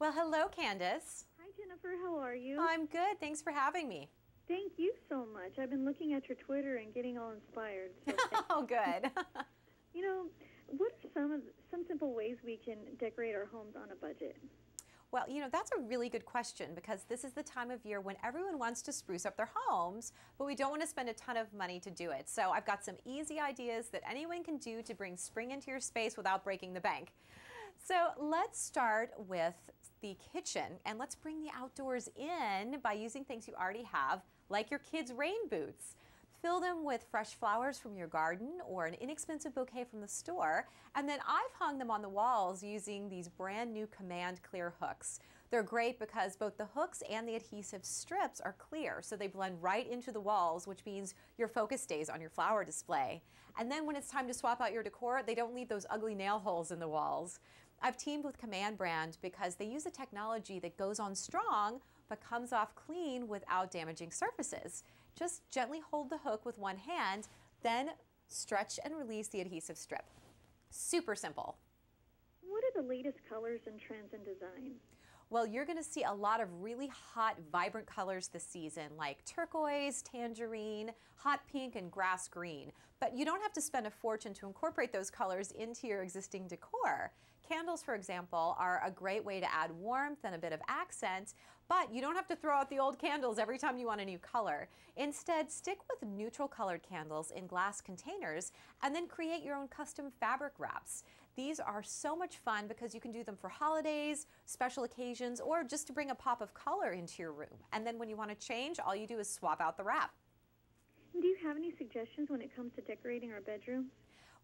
Well, hello, Candace. Hi, Jennifer. How are you? I'm good. Thanks for having me. Thank you so much. I've been looking at your Twitter and getting all inspired. So oh, good. you know, what are some of some simple ways we can decorate our homes on a budget? Well, you know, that's a really good question because this is the time of year when everyone wants to spruce up their homes, but we don't want to spend a ton of money to do it. So I've got some easy ideas that anyone can do to bring spring into your space without breaking the bank. So let's start with the kitchen and let's bring the outdoors in by using things you already have, like your kids' rain boots. Fill them with fresh flowers from your garden or an inexpensive bouquet from the store. And then I've hung them on the walls using these brand new Command Clear hooks. They're great because both the hooks and the adhesive strips are clear, so they blend right into the walls, which means your focus stays on your flower display. And then when it's time to swap out your decor, they don't leave those ugly nail holes in the walls. I've teamed with Command Brand because they use a technology that goes on strong but comes off clean without damaging surfaces. Just gently hold the hook with one hand, then stretch and release the adhesive strip. Super simple. What are the latest colors and trends in design? Well, you're going to see a lot of really hot, vibrant colors this season, like turquoise, tangerine, hot pink, and grass green. But you don't have to spend a fortune to incorporate those colors into your existing decor. Candles, for example, are a great way to add warmth and a bit of accent, but you don't have to throw out the old candles every time you want a new color. Instead, stick with neutral colored candles in glass containers and then create your own custom fabric wraps. These are so much fun because you can do them for holidays, special occasions, or just to bring a pop of color into your room. And then when you want to change, all you do is swap out the wrap. Do you have any suggestions when it comes to decorating our bedroom?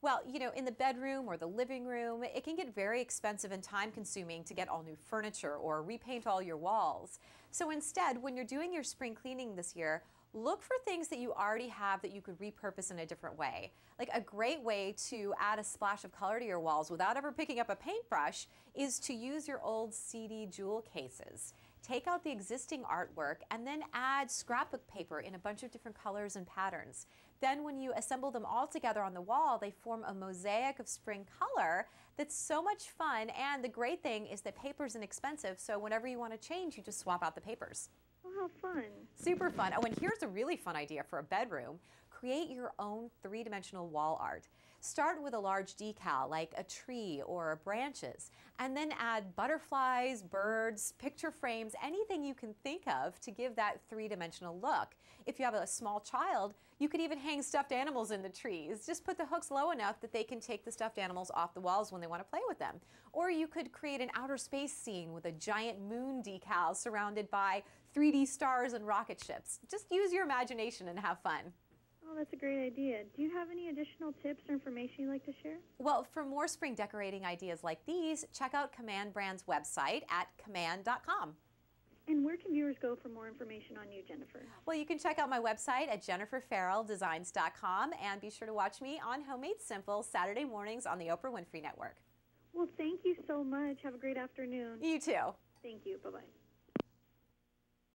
Well, you know, in the bedroom or the living room, it can get very expensive and time consuming to get all new furniture or repaint all your walls. So instead, when you're doing your spring cleaning this year, look for things that you already have that you could repurpose in a different way. Like a great way to add a splash of color to your walls without ever picking up a paintbrush is to use your old CD jewel cases. Take out the existing artwork and then add scrapbook paper in a bunch of different colors and patterns. Then when you assemble them all together on the wall, they form a mosaic of spring color that's so much fun. And the great thing is that paper is inexpensive, so whenever you want to change, you just swap out the papers. Oh, how fun. Super fun. Oh, and here's a really fun idea for a bedroom. Create your own three-dimensional wall art. Start with a large decal like a tree or branches, and then add butterflies, birds, picture frames, anything you can think of to give that three-dimensional look. If you have a small child, you could even hang stuffed animals in the trees. Just put the hooks low enough that they can take the stuffed animals off the walls when they want to play with them. Or you could create an outer space scene with a giant moon decal surrounded by 3D stars and rocket ships. Just use your imagination and have fun. Oh, that's a great idea. Do you have any additional tips or information you'd like to share? Well, for more spring decorating ideas like these, check out Command Brand's website at command.com. And where can viewers go for more information on you, Jennifer? Well, you can check out my website at jenniferfarrelldesigns.com and be sure to watch me on Home Made Simple Saturday mornings on the Oprah Winfrey Network. Well, thank you so much. Have a great afternoon. You too. Thank you. Bye-bye.